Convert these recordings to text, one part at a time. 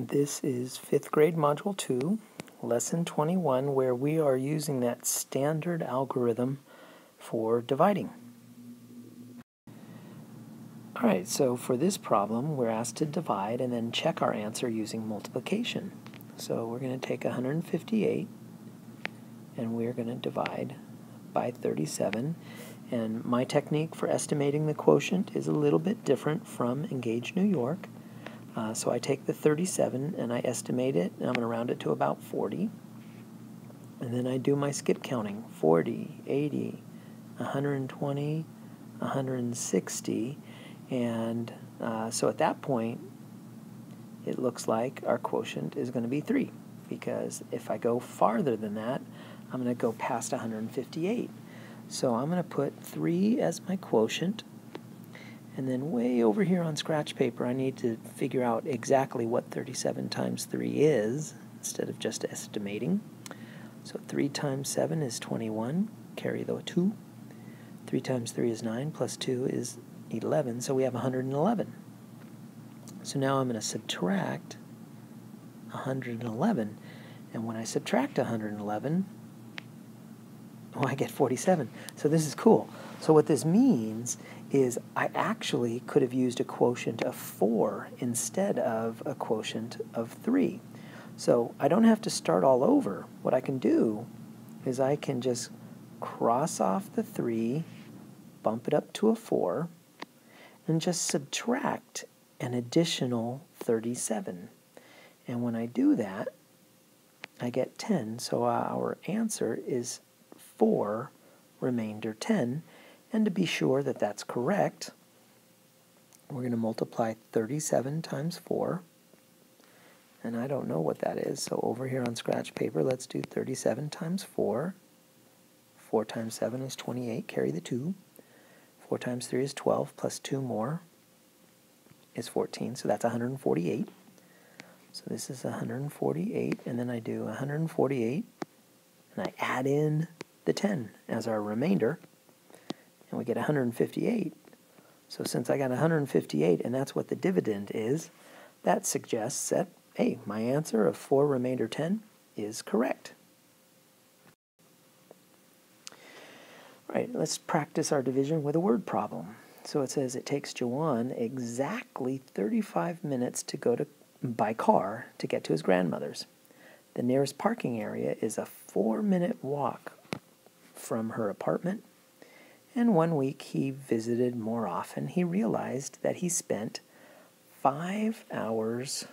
This is 5th grade Module 2, Lesson 21, where we are using that standard algorithm for dividing. Alright, so for this problem, we're asked to divide and then check our answer using multiplication. So we're going to take 158 and we're going to divide by 37. And my technique for estimating the quotient is a little bit different from Engage New York. Uh, so I take the 37 and I estimate it, and I'm going to round it to about 40. And then I do my skip counting 40, 80, 120, 160. And uh, so at that point, it looks like our quotient is going to be 3 because if I go farther than that, I'm going to go past 158. So I'm going to put 3 as my quotient. And then way over here on scratch paper, I need to figure out exactly what 37 times 3 is instead of just estimating. So 3 times 7 is 21, carry the 2. 3 times 3 is 9, plus 2 is 11, so we have 111. So now I'm going to subtract 111. And when I subtract 111, oh, I get 47. So this is cool. So what this means is I actually could have used a quotient of 4 instead of a quotient of 3. So I don't have to start all over. What I can do is I can just cross off the 3, bump it up to a 4, and just subtract an additional 37. And when I do that, I get 10. So our answer is 4 remainder 10. And to be sure that that's correct, we're going to multiply 37 times 4. And I don't know what that is, so over here on scratch paper, let's do 37 times 4. 4 times 7 is 28, carry the 2. 4 times 3 is 12, plus 2 more is 14, so that's 148. So this is 148, and then I do 148, and I add in the 10 as our remainder, and we get 158. So since I got 158, and that's what the dividend is, that suggests that, hey, my answer of 4 remainder 10 is correct. All right, let's practice our division with a word problem. So it says it takes Jawan exactly 35 minutes to go to by car to get to his grandmother's. The nearest parking area is a four minute walk from her apartment, and one week he visited more often. He realized that he spent five hours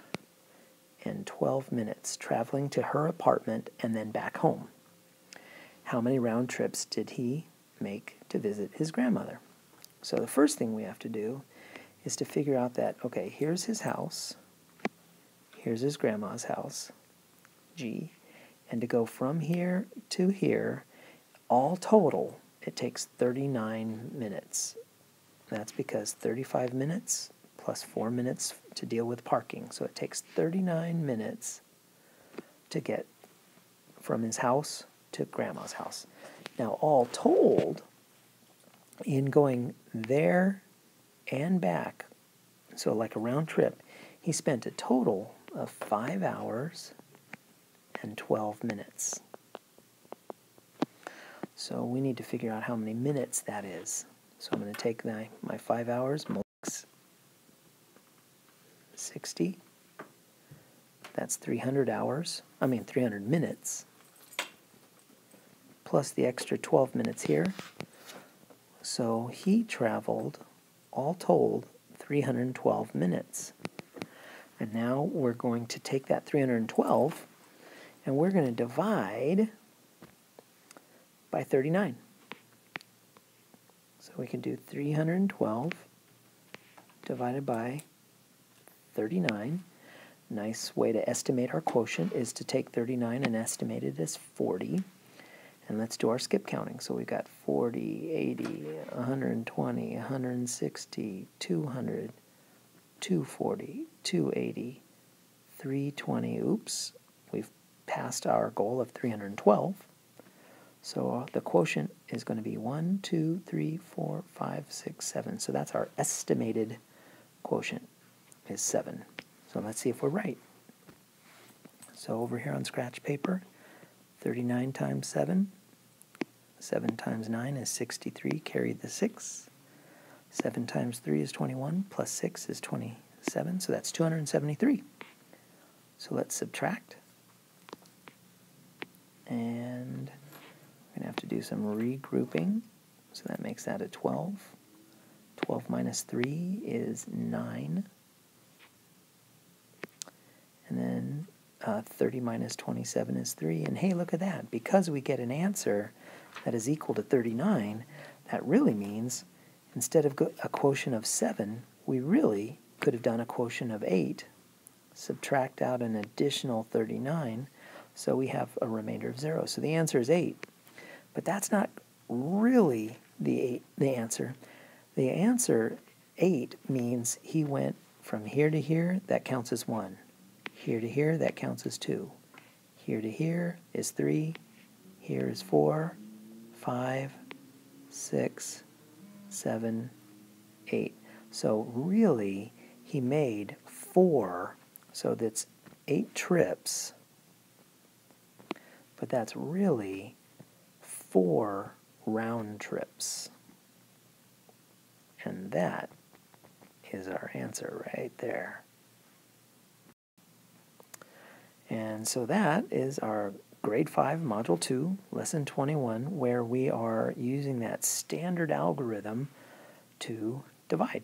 and 12 minutes traveling to her apartment and then back home. How many round trips did he make to visit his grandmother? So the first thing we have to do is to figure out that, okay, here's his house, here's his grandma's house, G, and to go from here to here, all total, it takes 39 minutes. That's because 35 minutes plus 4 minutes to deal with parking. So it takes 39 minutes to get from his house to grandma's house. Now, all told, in going there and back, so like a round trip, he spent a total of 5 hours and 12 minutes. So we need to figure out how many minutes that is. So I'm going to take my, my 5 hours, 60. That's 300 hours, I mean 300 minutes, plus the extra 12 minutes here. So he traveled, all told, 312 minutes. And now we're going to take that 312 and we're going to divide by 39. So we can do 312 divided by 39. Nice way to estimate our quotient is to take 39 and estimate it as 40. And let's do our skip counting. So we've got 40, 80, 120, 160, 200, 240, 280, 320. Oops, we've passed our goal of 312. So uh, the quotient is going to be 1, 2, 3, 4, 5, 6, 7. So that's our estimated quotient is 7. So let's see if we're right. So over here on scratch paper, 39 times 7. 7 times 9 is 63, carry the 6. 7 times 3 is 21, plus 6 is 27, so that's 273. So let's subtract. And we're going to have to do some regrouping. So that makes that a 12. 12 minus 3 is 9. And then uh, 30 minus 27 is 3. And hey, look at that. Because we get an answer that is equal to 39, that really means instead of a quotient of 7, we really could have done a quotient of 8, subtract out an additional 39, so we have a remainder of 0. So the answer is 8. But that's not really the, eight, the answer. The answer, 8, means he went from here to here, that counts as 1. Here to here, that counts as 2. Here to here is 3. Here is 4, 5, 6, 7, 8. So really, he made 4, so that's 8 trips, but that's really 4 round trips. And that is our answer right there. And so that is our grade 5, module 2, lesson 21, where we are using that standard algorithm to divide.